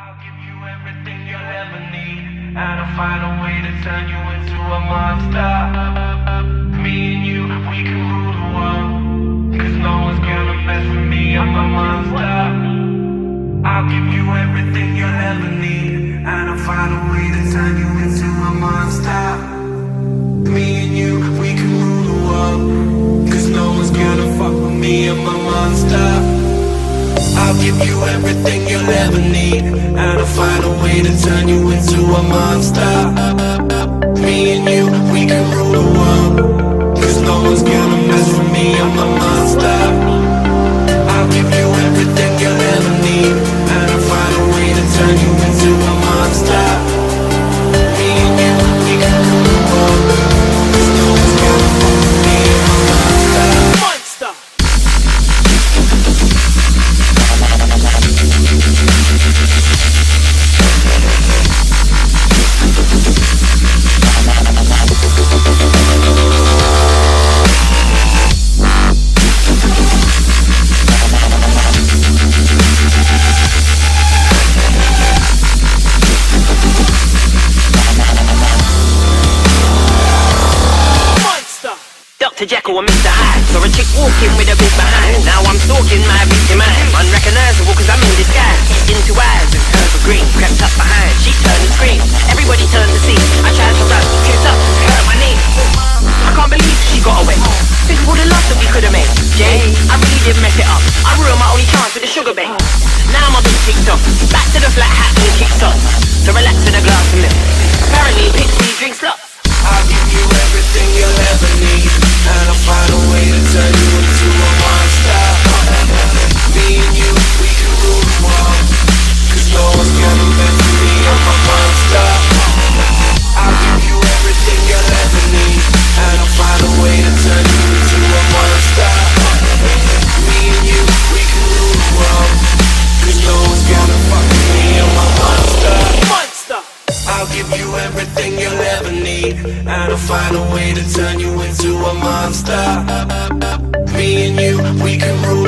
I'll give you everything you'll ever need, and I'll find a way to turn you into a monster. Me and you, we can rule the world, cause no one's gonna mess with me, I'm a monster. I'll give you everything you'll ever need, and I'll find a way to turn you into a monster. I'll give you everything you'll ever need. And I'll find a way to turn you into a monster. Me and you, Dr. Jekyll and Mr. Hyde. Saw a chick walking with a big behind. Now I'm stalking my victim eye Unrecognizable cause I'm in disguise. Into eyes and turned for green. Crept up behind, she turned and screamed Everybody turned to see. I tried to run, tripped up, hurt my knee. I can't believe she got away. Think of all the love that we could have made. Jay, I really did mess it up. I ruined my only chance with the sugar bait Now I'm a bit ticked off. Back to the flat hat and kick off So relax in a glass of milk And I'll find a way to turn you into a monster. Me and you, we can rule